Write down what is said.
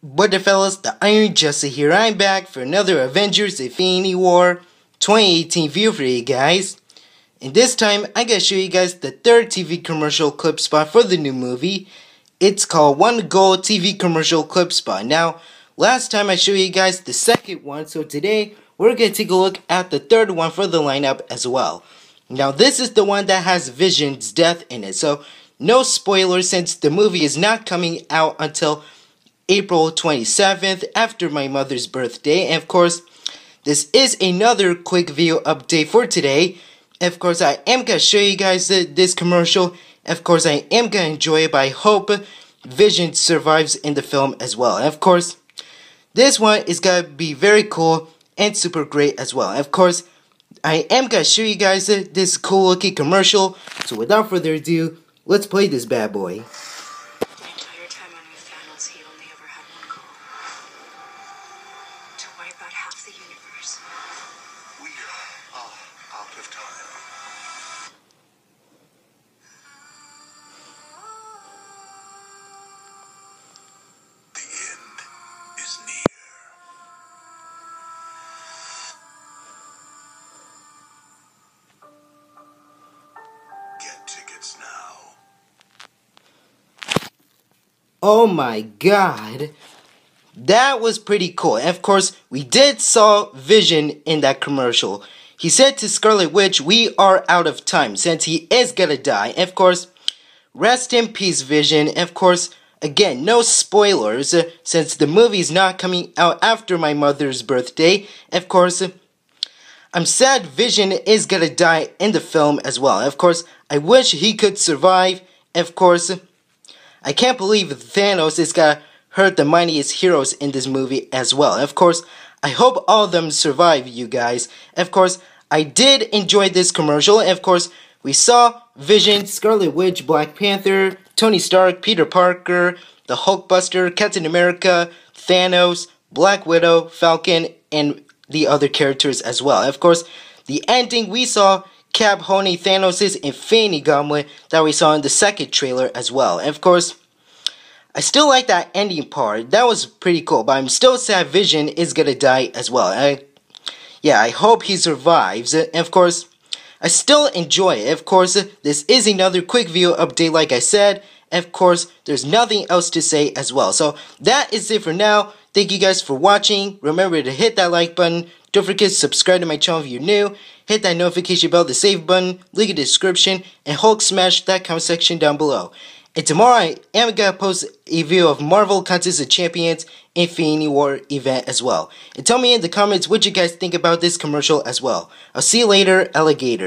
What the fellas, the Iron Justin here. I'm back for another Avengers Infinity War 2018 view for you guys. And this time, I gotta show you guys the third TV commercial clip spot for the new movie. It's called One Goal TV commercial clip spot. Now, last time I showed you guys the second one, so today we're gonna take a look at the third one for the lineup as well. Now, this is the one that has Vision's death in it, so no spoilers since the movie is not coming out until April 27th after my mother's birthday. And of course, this is another quick video update for today. Of course, I am gonna show you guys this commercial. Of course, I am gonna enjoy it, but I hope Vision survives in the film as well. And of course, this one is gonna be very cool and super great as well. And of course, I am gonna show you guys this cool looking commercial. So without further ado, let's play this bad boy. The universe. We are out of time. The end is near. Get tickets now. Oh my god. That was pretty cool. And of course, we did saw Vision in that commercial. He said to Scarlet Witch, we are out of time since he is gonna die. And of course, rest in peace, Vision. And of course, again, no spoilers uh, since the movie's not coming out after my mother's birthday. And of course, I'm sad Vision is gonna die in the film as well. And of course, I wish he could survive. And of course, I can't believe Thanos is gonna hurt the mightiest heroes in this movie as well. And of course, I hope all of them survive, you guys. And of course, I did enjoy this commercial. And of course, we saw Vision, Scarlet Witch, Black Panther, Tony Stark, Peter Parker, the Hulkbuster, Captain America, Thanos, Black Widow, Falcon, and the other characters as well. And of course, the ending we saw Cap holding Thanos' Infinity Gauntlet that we saw in the second trailer as well. And of course, I still like that ending part. That was pretty cool, but I'm still sad Vision is gonna die as well. I, yeah, I hope he survives. And of course, I still enjoy it. Of course, this is another quick video update, like I said. And of course, there's nothing else to say as well. So that is it for now. Thank you guys for watching. Remember to hit that like button. Don't forget to subscribe to my channel if you're new. Hit that notification bell, the save button, link in the description, and Hulk smash that comment section down below. And tomorrow I am gonna post a video of Marvel Contest of Champions Infinity War event as well. And tell me in the comments what you guys think about this commercial as well. I'll see you later, alligator.